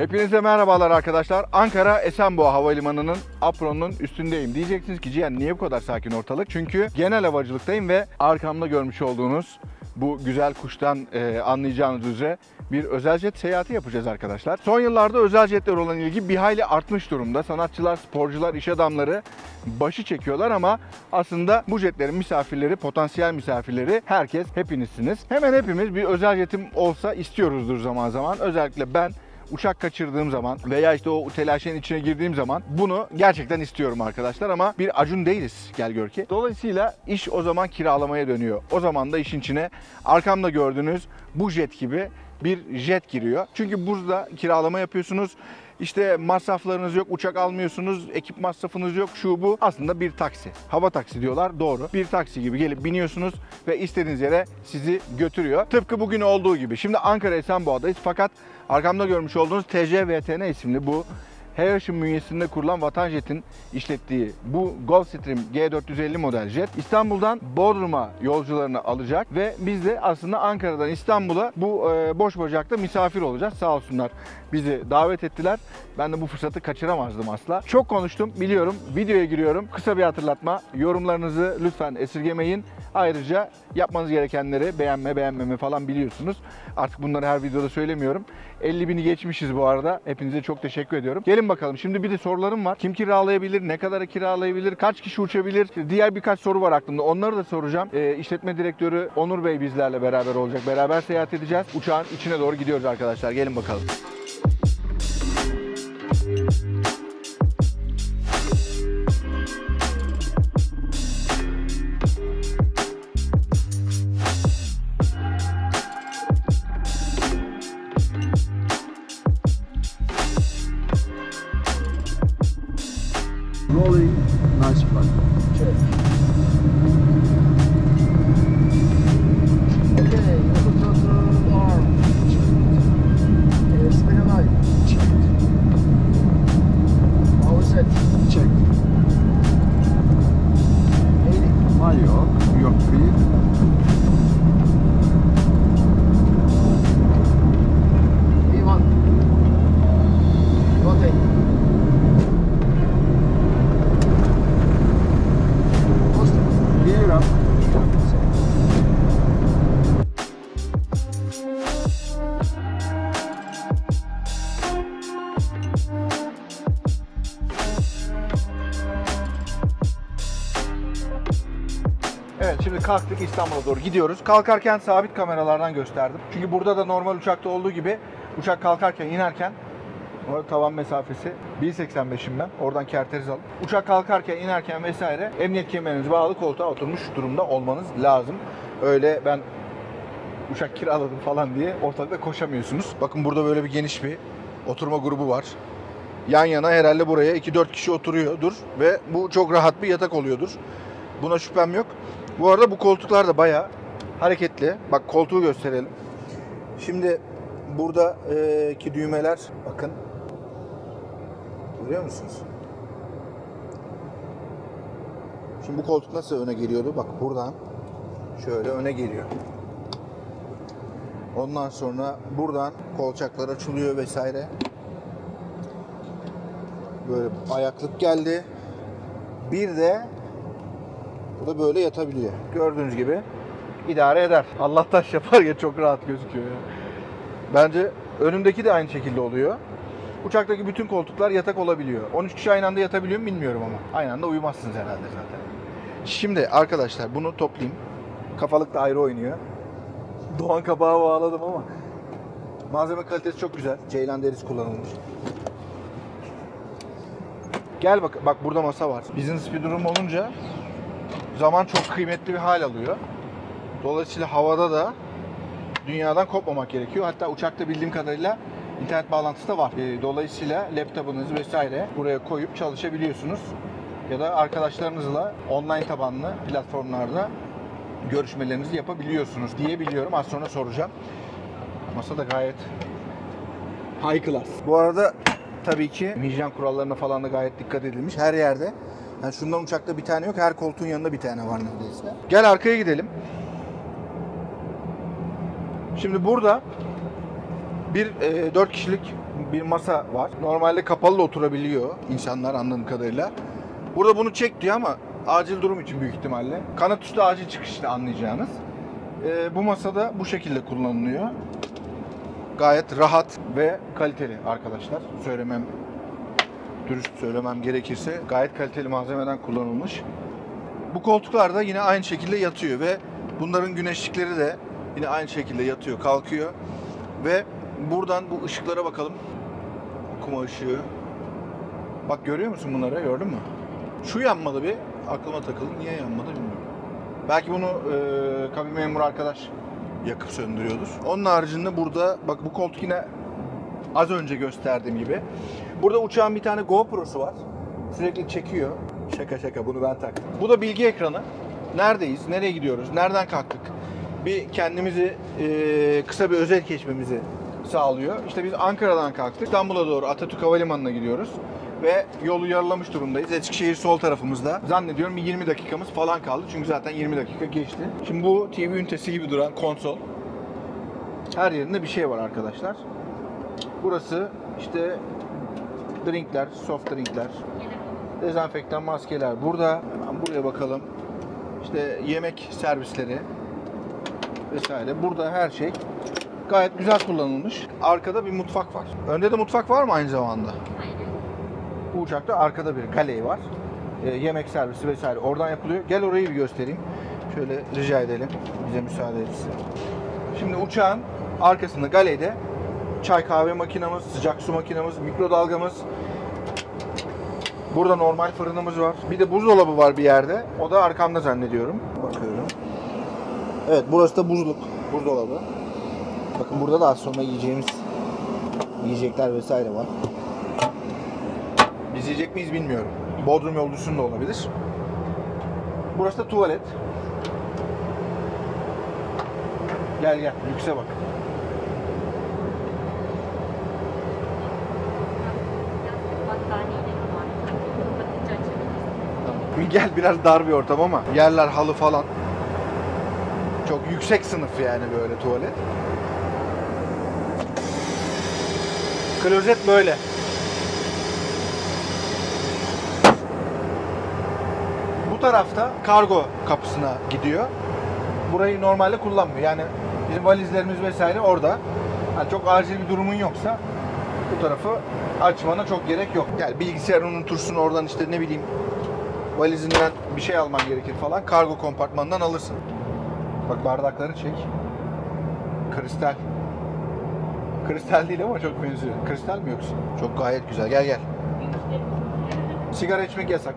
Hepinize merhabalar arkadaşlar. Ankara Esenboğa Havalimanı'nın apronunun üstündeyim. Diyeceksiniz ki Cihan niye bu kadar sakin ortalık? Çünkü genel havacılıktayım ve arkamda görmüş olduğunuz bu güzel kuştan e, anlayacağınız üzere bir özel jet seyahati yapacağız arkadaşlar. Son yıllarda özel jetler olan ilgi bir hayli artmış durumda. Sanatçılar, sporcular, iş adamları başı çekiyorlar ama aslında bu jetlerin misafirleri, potansiyel misafirleri herkes hepinizsiniz. Hemen hepimiz bir özel jetim olsa istiyoruzdur zaman zaman. Özellikle ben uçak kaçırdığım zaman veya işte o telaşın içine girdiğim zaman bunu gerçekten istiyorum arkadaşlar ama bir acun değiliz gel gör ki. Dolayısıyla iş o zaman kiralamaya dönüyor. O zaman da işin içine arkamda gördüğünüz bu jet gibi bir jet giriyor. Çünkü burada kiralama yapıyorsunuz. İşte masraflarınız yok, uçak almıyorsunuz, ekip masrafınız yok, şu bu. Aslında bir taksi. Hava taksi diyorlar, doğru. Bir taksi gibi gelip biniyorsunuz ve istediğiniz yere sizi götürüyor. Tıpkı bugün olduğu gibi. Şimdi Ankara Esenboğa'dayız fakat arkamda görmüş olduğunuz TCVTN isimli bu Harrison bünyesinde kurulan Vatanjet'in işlettiği bu Gulfstream G450 model jet İstanbul'dan Bodrum'a yolcularını alacak ve biz de aslında Ankara'dan İstanbul'a bu e, boş bacakta misafir olacağız. Sağ olsunlar bizi davet ettiler. Ben de bu fırsatı kaçıramazdım asla. Çok konuştum biliyorum. Videoya giriyorum. Kısa bir hatırlatma. Yorumlarınızı lütfen esirgemeyin. Ayrıca yapmanız gerekenleri beğenme beğenmeme falan biliyorsunuz. Artık bunları her videoda söylemiyorum. 50 bini geçmişiz bu arada. Hepinize çok teşekkür ediyorum. Gelin bakalım. Şimdi bir de sorularım var. Kim kiralayabilir? Ne kadara kiralayabilir? Kaç kişi uçabilir? Diğer birkaç soru var aklımda. Onları da soracağım. Ee, işletme direktörü Onur Bey bizlerle beraber olacak. Beraber seyahat edeceğiz. Uçağın içine doğru gidiyoruz arkadaşlar. Gelin bakalım. Rolling, nice fun. Cheers. Kalktık İstanbul'a doğru gidiyoruz. Kalkarken sabit kameralardan gösterdim. Çünkü burada da normal uçakta olduğu gibi uçak kalkarken inerken Orada tavan mesafesi 1.85'im ben. Oradan kerteriz alıp. Uçak kalkarken, inerken vesaire emniyet kemeriniz bağlı koltuğa oturmuş durumda olmanız lazım. Öyle ben uçak kiraladım falan diye ortalıkta koşamıyorsunuz. Bakın burada böyle bir geniş bir oturma grubu var. Yan yana herhalde buraya 2-4 kişi oturuyordur ve bu çok rahat bir yatak oluyordur. Buna şüphem yok. Bu arada bu koltuklar da bayağı hareketli. Bak koltuğu gösterelim. Şimdi buradaki düğmeler bakın. Görüyor musunuz? Şimdi bu koltuk nasıl öne geliyordu? Bak buradan şöyle öne geliyor. Ondan sonra buradan kolçaklar açılıyor vesaire. Böyle ayaklık geldi. Bir de bu da böyle yatabiliyor. Gördüğünüz gibi idare eder. Allah taş yapar ya çok rahat gözüküyor ya. Bence önümdeki de aynı şekilde oluyor. Uçaktaki bütün koltuklar yatak olabiliyor. 13 kişi aynı anda yatabiliyor mu bilmiyorum ama. Aynı anda uyumazsınız herhalde zaten. Şimdi arkadaşlar bunu toplayayım. Kafalık da ayrı oynuyor. Doğan kabağı bağladım ama. Malzeme kalitesi çok güzel. Ceylan derisi kullanılmış. Gel bak, bak burada masa var. Business bir durum olunca zaman çok kıymetli bir hal alıyor. Dolayısıyla havada da dünyadan kopmamak gerekiyor. Hatta uçakta bildiğim kadarıyla internet bağlantısı da var. Ee, Dolayısıyla laptopunuzu vesaire buraya koyup çalışabiliyorsunuz. Ya da arkadaşlarınızla online tabanlı platformlarda görüşmelerinizi yapabiliyorsunuz diye biliyorum. Az sonra soracağım. Masa da gayet high class. Bu arada tabii ki hijyen kurallarına falan da gayet dikkat edilmiş. Her yerde. Yani şundan uçakta bir tane yok. Her koltuğun yanında bir tane var neredeyse. Gel arkaya gidelim. Şimdi burada Bir e, 4 kişilik bir masa var. Normalde kapalı da oturabiliyor insanlar anladığım kadarıyla. Burada bunu çek diyor ama acil durum için büyük ihtimalle. Kanat üstü acil çıkışta anlayacağınız. E, bu masada bu şekilde kullanılıyor. Gayet rahat ve kaliteli arkadaşlar. Söylemem dürüst söylemem gerekirse gayet kaliteli malzemeden kullanılmış. Bu koltuklar da yine aynı şekilde yatıyor ve bunların güneşlikleri de yine aynı şekilde yatıyor, kalkıyor. Ve buradan bu ışıklara bakalım. Okuma ışığı. Bak görüyor musun bunları? Gördün mü? Şu yanmadı bir. Aklıma takıldı. Niye yanmadı bilmiyorum. Belki bunu e, kabin memuru arkadaş yakıp söndürüyordur. Onun haricinde burada bak bu koltuk yine az önce gösterdiğim gibi. Burada uçağın bir tane GoPro'su var. Sürekli çekiyor. Şaka şaka bunu ben taktım. Bu da bilgi ekranı. Neredeyiz? Nereye gidiyoruz? Nereden kalktık? Bir kendimizi e, kısa bir özet geçmemizi sağlıyor. İşte biz Ankara'dan kalktık. İstanbul'a doğru Atatürk Havalimanı'na gidiyoruz. Ve yolu yarılamış durumdayız. Eskişehir sol tarafımızda. Zannediyorum bir 20 dakikamız falan kaldı. Çünkü zaten 20 dakika geçti. Şimdi bu TV ünitesi gibi duran konsol. Her yerinde bir şey var arkadaşlar. Burası işte drinkler, soft drinkler, dezenfektan maskeler burada. Hemen buraya bakalım. İşte yemek servisleri vesaire. Burada her şey gayet güzel kullanılmış. Arkada bir mutfak var. Önde de mutfak var mı aynı zamanda? Bu uçakta arkada bir galey var. Ee, yemek servisi vesaire oradan yapılıyor. Gel orayı bir göstereyim. Şöyle rica edelim. Bize müsaade etsin. Şimdi uçağın arkasında galeyde çay kahve makinamız, sıcak su makinamız, mikrodalgamız. Burada normal fırınımız var. Bir de buzdolabı var bir yerde. O da arkamda zannediyorum. Bakıyorum. Evet burası da buzluk. Buzdolabı. Bakın burada da az sonra yiyeceğimiz yiyecekler vesaire var. Biz yiyecek miyiz bilmiyorum. Bodrum yolcusunda olabilir. Burası da tuvalet. Gel gel yükse bak. Battaniyeleri var. Kapatınca açabilirsin. Bir Gel biraz dar bir ortam ama yerler halı falan. Çok yüksek sınıf yani böyle tuvalet. Klozet böyle. Bu tarafta kargo kapısına gidiyor. Burayı normalde kullanmıyor. Yani bizim valizlerimiz vesaire orada. Hani çok acil bir durumun yoksa bu tarafı açmana çok gerek yok. Yani bilgisayarını unutursun oradan işte ne bileyim valizinden bir şey alman gerekir falan. Kargo kompartmanından alırsın. Bak bardakları çek. Kristal. Kristal değil ama çok benziyor. Kristal mi yoksa? Çok gayet güzel. Gel gel. Sigara içmek yasak.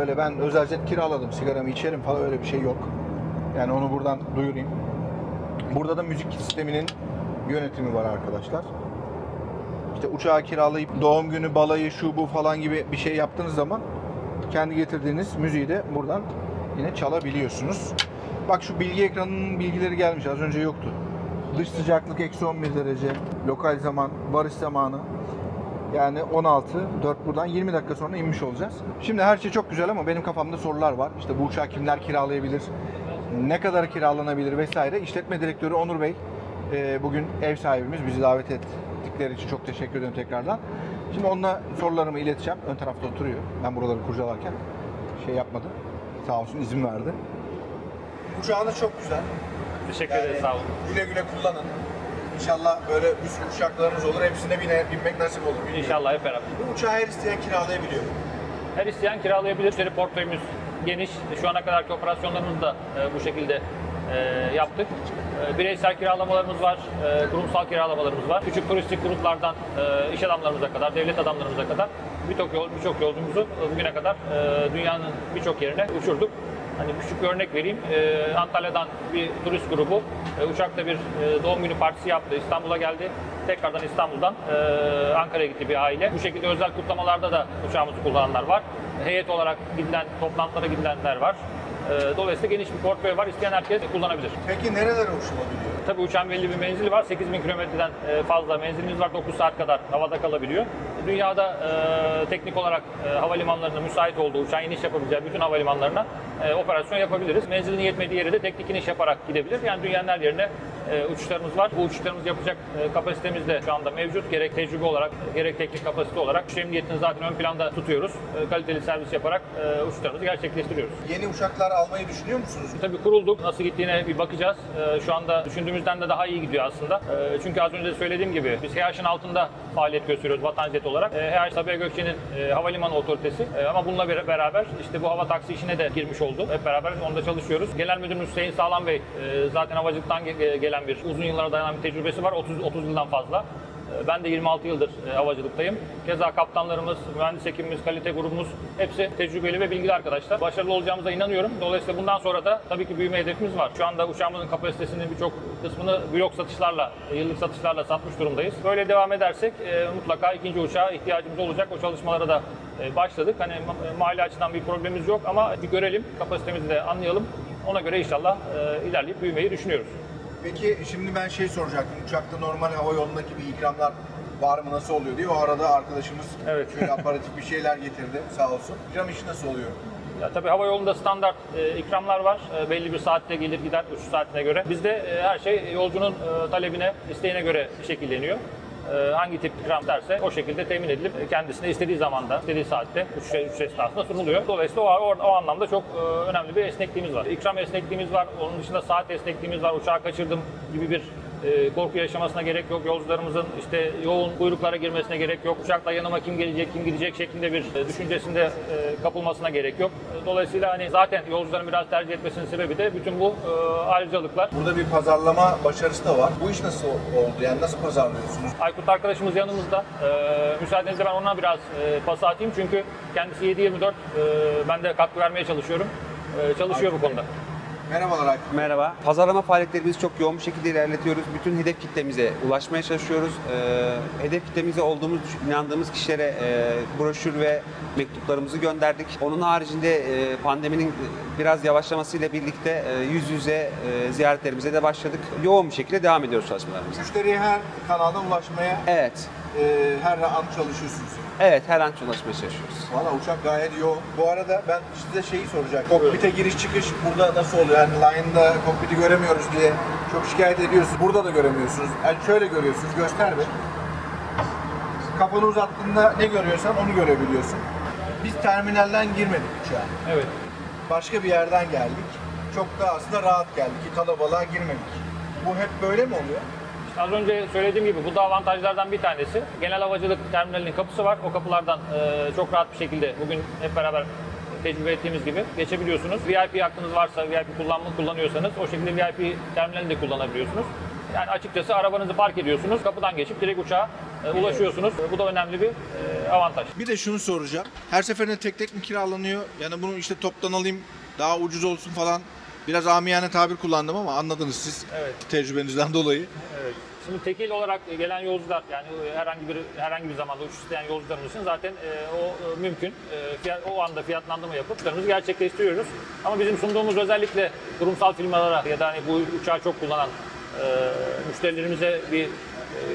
Öyle ben özel jet kiraladım. Sigaramı içerim falan öyle bir şey yok. Yani onu buradan duyurayım. Burada da müzik sisteminin yönetimi var arkadaşlar. İşte uçağı kiralayıp doğum günü balayı şu bu falan gibi bir şey yaptığınız zaman kendi getirdiğiniz müziği de buradan yine çalabiliyorsunuz. Bak şu bilgi ekranının bilgileri gelmiş. Az önce yoktu. Dış sıcaklık eksi 11 derece. Lokal zaman, varış zamanı. Yani 16, 4 buradan 20 dakika sonra inmiş olacağız. Şimdi her şey çok güzel ama benim kafamda sorular var. İşte bu uçağı kimler kiralayabilir? Ne kadar kiralanabilir vesaire. İşletme direktörü Onur Bey e, bugün ev sahibimiz bizi davet ettikleri için çok teşekkür ederim tekrardan. Şimdi onunla sorularımı ileteceğim. Ön tarafta oturuyor. Ben buraları kurcalarken şey yapmadı. Sağ olsun izin verdi. Uçağınız çok güzel. Teşekkür ederiz sağ olun. Güle güle kullanın. İnşallah böyle bir sürü uçaklarınız olur. Hepsine bine, binmek nasip olur. Bilmiyorum. İnşallah hep beraber. Bu uçağı her isteyen kiralayabiliyor. Her isteyen kiralayabilir. Müşteri portföyümüz geniş. Şu ana kadarki operasyonlarımızı da e, bu şekilde e, yaptık. E, bireysel kiralamalarımız var, e, kurumsal kiralamalarımız var. Küçük turistik gruplardan e, iş adamlarımıza kadar, devlet adamlarımıza kadar birçok yol, birçok yolcumuzu bugüne kadar e, dünyanın birçok yerine uçurduk. Hani küçük bir örnek vereyim. E, Antalya'dan bir turist grubu e, uçakta bir e, doğum günü partisi yaptı. İstanbul'a geldi. Tekrardan İstanbul'dan e, Ankara'ya gitti bir aile. Bu şekilde özel kutlamalarda da uçağımızı kullananlar var. Heyet olarak gidilen, toplantılara gidilenler var. E, dolayısıyla geniş bir portföy var. İsteyen herkes kullanabilir. Peki nerelere uçulabiliyor? Tabii uçağın belli bir menzili var. 8000 kilometreden e, fazla menzilimiz var. 9 saat kadar havada kalabiliyor. Dünyada e, teknik olarak e, havalimanlarına müsait olduğu, uçağın iniş yapabileceği bütün havalimanlarına operasyon yapabiliriz. Menzilinin yetmediği yere de teknik iniş yaparak gidebilir. Yani dünyanın her yerine e, uçuşlarımız var. Bu uçuşlarımızı yapacak e, kapasitemiz de şu anda mevcut. Gerek tecrübe olarak, gerek teknik kapasite olarak uçuş emniyetini zaten ön planda tutuyoruz. E, kaliteli servis yaparak e, uçuşlarımızı gerçekleştiriyoruz. Yeni uçaklar almayı düşünüyor musunuz? Tabii kurulduk. Nasıl gittiğine bir bakacağız. Ee, şu anda düşündüğümüzden de daha iyi gidiyor aslında. Ee, çünkü az önce de söylediğim gibi biz HH'ın altında faaliyet gösteriyoruz vatancet olarak. Ee, HH Sabiha Gökçen'in e, havalimanı otoritesi. Ee, ama bununla beraber işte bu hava taksi işine de girmiş oldu. Hep beraber onda çalışıyoruz. Genel Müdürümüz Hüseyin Sağlam Bey e, zaten havacılıktan ge- gelen bir uzun yıllara dayanan bir tecrübesi var. 30 30 yıldan fazla. Ee, Ben de 26 yıldır e, havacılıktayım. Keza kaptanlarımız, mühendis ekibimiz, kalite grubumuz hepsi tecrübeli ve bilgili arkadaşlar. Başarılı olacağımıza inanıyorum. Dolayısıyla bundan sonra da tabii ki büyüme hedefimiz var. Şu anda uçağımızın kapasitesinin birçok kısmını blok satışlarla, yıllık satışlarla satmış durumdayız. Böyle devam edersek e, mutlaka ikinci uçağa ihtiyacımız olacak. O çalışmalara da e, başladık. Hani ma- mali açıdan bir problemimiz yok ama bir görelim, kapasitemizi de anlayalım. Ona göre inşallah ilerleyip büyümeyi düşünüyoruz. Peki şimdi ben şey soracaktım. Uçakta normal hava yolundaki bir ikramlar var mı nasıl oluyor diye. O arada arkadaşımız Evet. şöyle aparatif bir şeyler getirdi sağ olsun. İkram işi nasıl oluyor? Ya tabii hava yolunda standart e, ikramlar var. E, belli bir saatte gelir gider uçuş saatine göre. Bizde e, her şey yolcunun e, talebine, isteğine göre şekilleniyor. E, hangi tip ikram derse o şekilde temin edilip kendisine istediği zamanda, istediği saatte uçuş, uçuş esnasında sunuluyor. Dolayısıyla o, o, o anlamda çok e, önemli bir esnekliğimiz var. İkram esnekliğimiz var, onun dışında saat esnekliğimiz var. Uçağı kaçırdım gibi bir e, korku yaşamasına gerek yok. Yolcularımızın işte yoğun kuyruklara girmesine gerek yok. Uçakla yanıma kim gelecek, kim gidecek şeklinde bir e, düşüncesinde e, kapılmasına gerek yok. E, Dolayısıyla hani zaten yolcuların biraz tercih etmesinin sebebi de bütün bu e, ayrıcalıklar. Burada bir pazarlama başarısı da var. Bu iş nasıl oldu? Yani nasıl pazarlıyorsunuz? Aykut arkadaşımız yanımızda. E, müsaadenizle ben ona biraz e, pas atayım çünkü kendisi 7-24 e, ben de katkı vermeye çalışıyorum. E, çalışıyor bu konuda. Merhabalar Aykut. Merhaba. Pazarlama faaliyetlerimizi çok yoğun bir şekilde ilerletiyoruz. Bütün hedef kitlemize ulaşmaya çalışıyoruz. Ee, hedef kitlemize olduğumuz, inandığımız kişilere e, broşür ve mektuplarımızı gönderdik. Onun haricinde e, pandeminin biraz yavaşlamasıyla birlikte e, yüz yüze e, ziyaretlerimize de başladık. Yoğun bir şekilde devam ediyoruz çalışmalarımıza. Müşteriye her kanalda ulaşmaya Evet. e, her an çalışıyorsunuz. Evet, her an ulaşmaya çalışıyoruz. Valla uçak gayet yoğun. Bu arada ben size şeyi soracaktım. Kokpite giriş çıkış burada nasıl oluyor? Yani line'da kokpiti göremiyoruz diye çok şikayet ediyorsunuz. Burada da göremiyorsunuz. Yani şöyle görüyorsunuz. Göster bir. Kafanı uzattığında ne görüyorsan onu görebiliyorsun. Biz terminalden girmedik uçağa. Evet. Başka bir yerden geldik. Çok da aslında rahat geldik. Kalabalığa girmedik. Bu hep böyle mi oluyor? Az önce söylediğim gibi bu da avantajlardan bir tanesi. Genel havacılık terminalinin kapısı var. O kapılardan e, çok rahat bir şekilde bugün hep beraber tecrübe ettiğimiz gibi geçebiliyorsunuz. VIP hakkınız varsa, VIP kullanma kullanıyorsanız o şekilde VIP terminalini de kullanabiliyorsunuz. Yani açıkçası arabanızı park ediyorsunuz, kapıdan geçip direkt uçağa e, ulaşıyorsunuz. E, Bu da önemli bir e, avantaj. Bir de şunu soracağım. Her seferinde tek tek mi kiralanıyor? Yani bunu işte toptan alayım daha ucuz olsun falan. Biraz amiyane tabir kullandım ama anladınız siz Evet. tecrübenizden dolayı. Evet. Şimdi tekil olarak gelen yolcular yani herhangi bir herhangi bir zamanda uçuş isteyen yolcularımız için zaten e, o e, mümkün. E, fiyat, o anda fiyatlandırma yapıp uçuşlarımızı gerçekleştiriyoruz. Ama bizim sunduğumuz özellikle kurumsal firmalara ya da hani bu uçağı çok kullanan e, müşterilerimize bir e,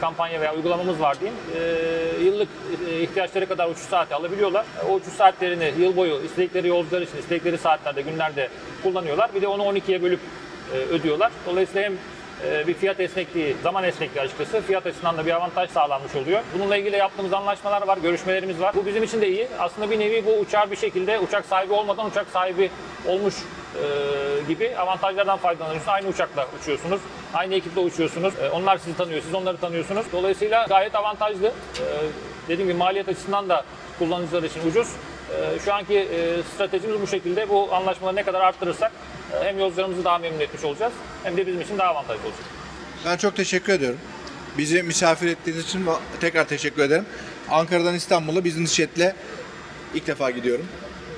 kampanya veya uygulamamız var diyeyim. E, yıllık e, ihtiyaçları kadar uçuş saati alabiliyorlar. E, O uçuş saatlerini yıl boyu istedikleri yolcular için istedikleri saatlerde, günlerde kullanıyorlar. Bir de onu 12'ye bölüp e, ödüyorlar. Dolayısıyla hem e, bir fiyat esnekliği, zaman esnekliği açıkçası fiyat açısından da bir avantaj sağlanmış oluyor. Bununla ilgili yaptığımız anlaşmalar var, görüşmelerimiz var. Bu bizim için de iyi. Aslında bir nevi bu uçağı bir şekilde uçak sahibi olmadan uçak sahibi olmuş e, gibi avantajlardan faydalanıyorsunuz. Aynı uçakla uçuyorsunuz, aynı ekiple uçuyorsunuz. E, onlar sizi tanıyor, siz onları tanıyorsunuz. Dolayısıyla gayet avantajlı. E, dediğim gibi maliyet açısından da kullanıcılar için ucuz. E, şu anki e, stratejimiz bu şekilde. Bu anlaşmaları ne kadar arttırırsak e, hem yolcularımızı daha memnun etmiş olacağız hem de bizim için daha avantajlı olacak. Ben çok teşekkür ediyorum. Bizi misafir ettiğiniz için tekrar teşekkür ederim. Ankara'dan İstanbul'a business jet'le ilk defa gidiyorum.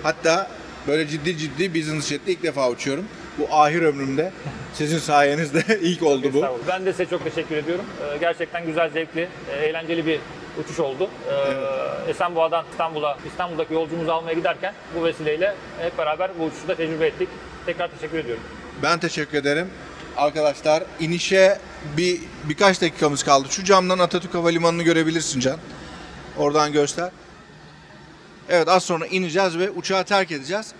Hatta böyle ciddi ciddi business jet'le ilk defa uçuyorum. Bu ahir ömrümde sizin sayenizde ilk oldu bu. Ben de size çok teşekkür ediyorum. Ee, Gerçekten güzel, zevkli, e, eğlenceli bir uçuş oldu. Ee, Esenboğa'dan İstanbul'a, İstanbul'daki yolcumuzu almaya giderken bu vesileyle hep beraber bu uçuşu da tecrübe ettik. Tekrar teşekkür ediyorum. Ben teşekkür ederim. Arkadaşlar inişe bir birkaç dakikamız kaldı. Şu camdan Atatürk Havalimanı'nı görebilirsin Can. Oradan göster. Evet az sonra ineceğiz ve uçağı terk edeceğiz.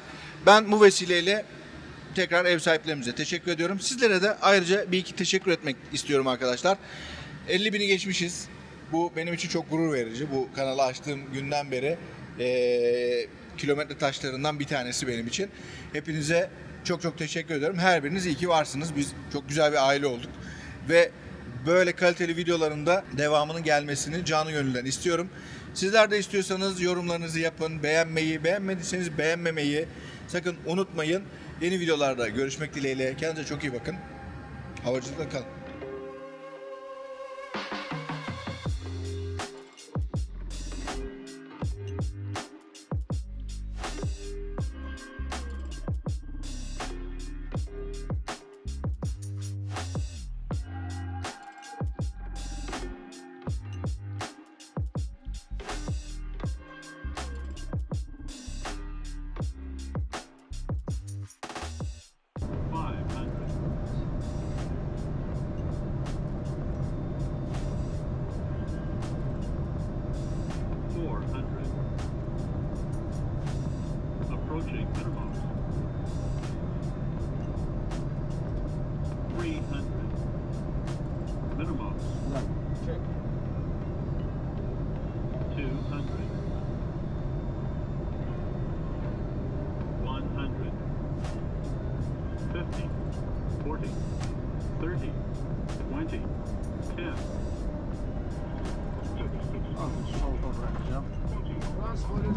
Ben bu vesileyle tekrar ev sahiplerimize teşekkür ediyorum. Sizlere de ayrıca bir iki teşekkür etmek istiyorum arkadaşlar. 50 bini geçmişiz. Bu benim için çok gurur verici. Bu kanalı açtığım günden beri eee, kilometre taşlarından bir tanesi benim için. Hepinize çok çok teşekkür ediyorum. Her biriniz iyi ki varsınız. Biz çok güzel bir aile olduk. Ve böyle kaliteli videolarında devamının gelmesini canı gönülden istiyorum. Sizler de istiyorsanız yorumlarınızı yapın, beğenmeyi, beğenmediyseniz beğenmemeyi sakın unutmayın. Yeni videolarda görüşmek dileğiyle. Kendinize çok iyi bakın. Havacılıkla kalın. 50, 40, 30, 20, 10. Oh, dobra, ja. Raz, cholery,